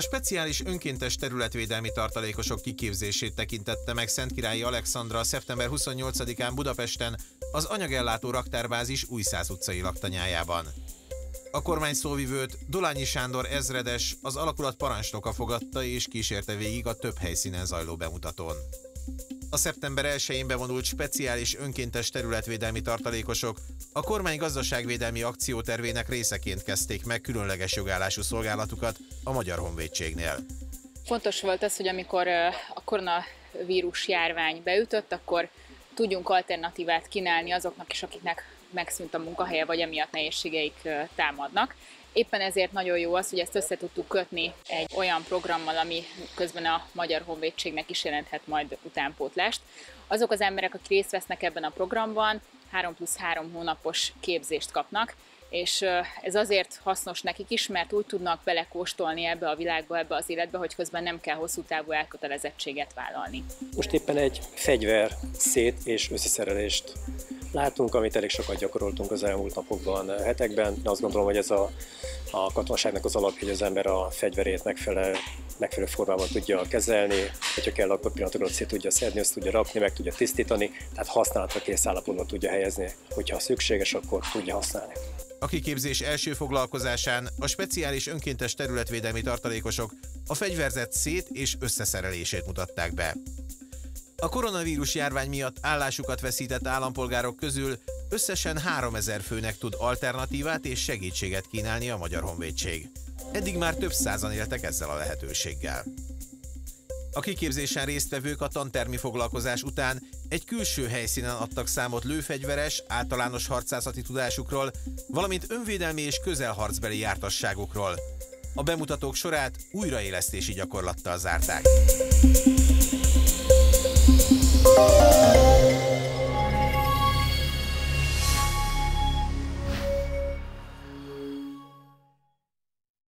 A speciális önkéntes területvédelmi tartalékosok kiképzését tekintette meg Szentkirályi Alexandra szeptember 28-án Budapesten az anyagellátó raktárbázis Újszáz utcai laktanyájában. A kormány szóvivőt Dolányi Sándor ezredes, az alakulat parancsnoka fogadta és kísérte végig a több helyszínen zajló bemutatón. A szeptember 1-én bevonult speciális önkéntes területvédelmi tartalékosok a kormány gazdaságvédelmi akciótervének részeként kezdték meg különleges jogállású szolgálatukat a Magyar Honvédségnél. Fontos volt az, hogy amikor a koronavírus járvány beütött, akkor tudjunk alternatívát kínálni azoknak is, akiknek megszűnt a munkahelye, vagy emiatt nehézségeik támadnak. Éppen ezért nagyon jó az, hogy ezt össze tudtuk kötni egy olyan programmal, ami közben a Magyar Honvédségnek is jelenthet majd utánpótlást. Azok az emberek, akik részt vesznek ebben a programban, 3 plusz 3 hónapos képzést kapnak, és ez azért hasznos nekik is, mert úgy tudnak belekóstolni ebbe a világba, ebbe az életbe, hogy közben nem kell hosszú távú elkötelezettséget vállalni. Most éppen egy fegyver szét és összeszerelést látunk, amit elég sokat gyakoroltunk az elmúlt napokban, hetekben. Azt gondolom, hogy ez a, a katonaságnak az alapja, hogy az ember a fegyverét megfelelő, megfelelő formában tudja kezelni, hogyha kell, akkor pillanatokra szét tudja szedni, azt tudja rakni, meg tudja tisztítani, tehát használatra kész állapotban tudja helyezni, hogyha szükséges, akkor tudja használni. A kiképzés első foglalkozásán a speciális önkéntes területvédelmi tartalékosok a fegyverzet szét- és összeszerelését mutatták be. A koronavírus járvány miatt állásukat veszített állampolgárok közül összesen 3000 főnek tud alternatívát és segítséget kínálni a Magyar Honvédség. Eddig már több százan éltek ezzel a lehetőséggel. A kiképzésen résztvevők a tantermi foglalkozás után egy külső helyszínen adtak számot lőfegyveres, általános harcászati tudásukról, valamint önvédelmi és közelharcbeli jártasságukról. A bemutatók sorát újraélesztési gyakorlattal zárták. Thank you.